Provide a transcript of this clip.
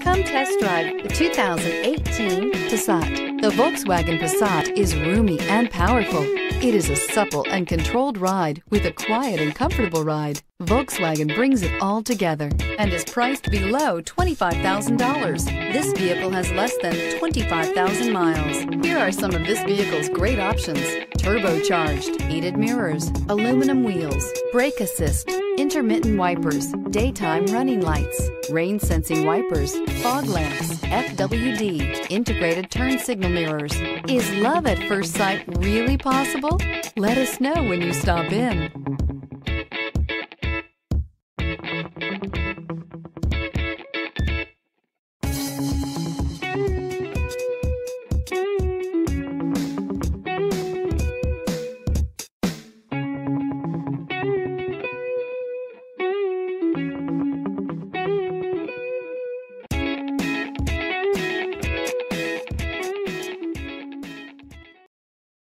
Come test drive the 2018 Passat. The Volkswagen Passat is roomy and powerful. It is a supple and controlled ride with a quiet and comfortable ride. Volkswagen brings it all together and is priced below $25,000. This vehicle has less than 25,000 miles. Here are some of this vehicle's great options. Turbocharged, heated mirrors, aluminum wheels, brake assist, intermittent wipers, daytime running lights, rain sensing wipers, fog lamps, FWD, integrated turn signal mirrors. Is love at first sight really possible? Let us know when you stop in.